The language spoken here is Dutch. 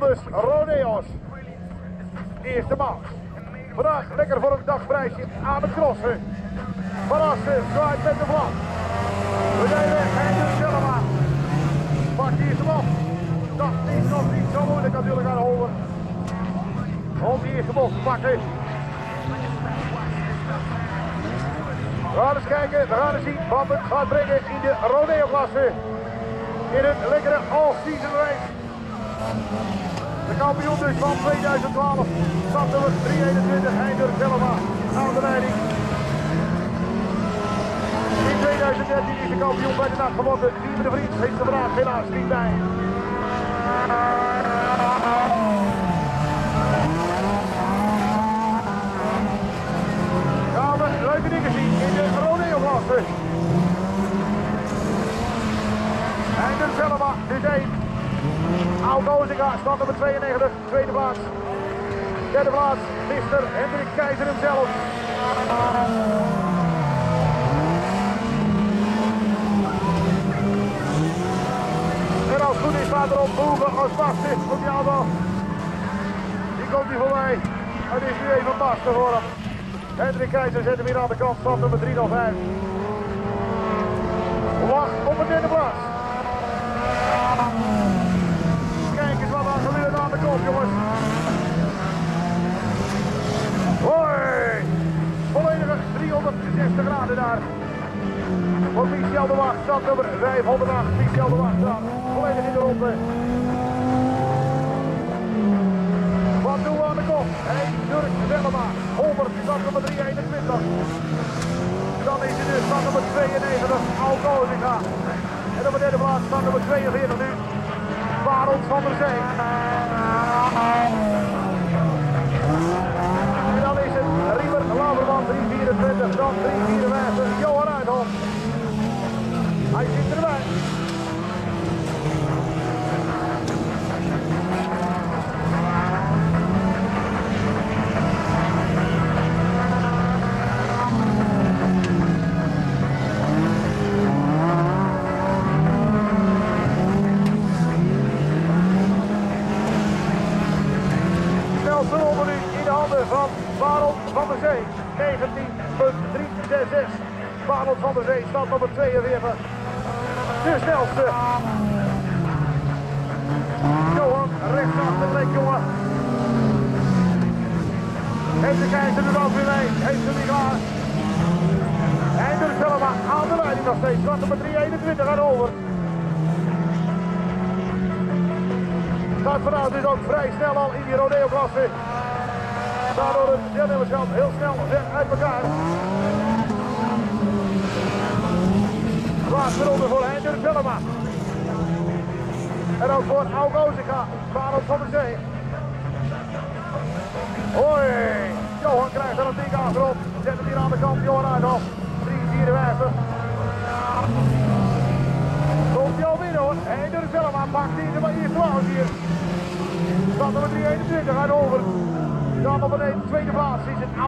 Rondes Rodeo's. Eerste maand. Vandaag lekker voor een dagprijsje aan het crossen. Van Assen met de vlag. We zijn weg, zelf aan. Pakt die eerste. Dat is nog niet zo moeilijk natuurlijk aan Holder. Om die eerste bocht te pakken. We gaan eens kijken, we gaan eens zien wat het gaat brengen in de rodeo-klasse. In een lekkere all-season race. De kampioen dus van 2012, startnummer 321, Heinder Selma aan de leiding. In 2013 is de kampioen bij de nacht geworden. Diemen de Vries heeft de vandaag helaas niet bij. Gaan we leuke dingen zien in de rodeo-klasse. Heinder Selma, dus 1. Auto Ozinga, stand nummer 92, tweede plaats. Derde plaats, Mr. Hendrik Keizer hemzelf. En als het goed is staat er op Boegen als vaste op die auto. Die komt hier voorbij. Het is nu even vaste voor hem. Hendrik Keizer zet hem hier aan de kant, stand nummer 305. Wacht op de derde plaats. Kijk eens wat er gebeurt aan de kop, jongens. Hoi! Volledige 360 graden daar. Voor Michel de Wacht, stad nummer 508. Michel de Wacht staat volledig in de ronde. Wat doen we aan de kop? Hey, Dirk Wellema. Holbert, stad nummer 321. Dan is het dus stad nummer 92, Alcozinga. En op de derde plaats stad nummer 42 nu. Barend van der Zee. En dan is het Riemer Laverman 324, dan 354, Johan Uithof. Hij zit erbij. van Barend van der Zee. 19.366. Barend van der Zee staat nummer 42. De snelste. Johan rechtsachter leek jongen. Heeft de keizer er ook weer mee. Heeft hem weer klaar. En er zelf aan de leiding nog steeds. Start nummer 321 gaat over. Gaat vanavond dus ook vrij snel al in die rodeo-klasse. Daardoor het deelnemerschap heel snel uit elkaar. Laatste ronde voor Heinder Vellema. En ook voor Auk Ozinga, Barend van der Zee. Hoi, Johan krijgt er een dik achterop. Zet hem hier aan de kant, Johan Uithoff. 354. Komt hij alweer hoor. Heinder Vellema pakt hij er maar hier klaar hier. Stad nummer 321 gaat over. Dan op een tweede plaats is het